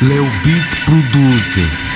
Leo Beat Producer.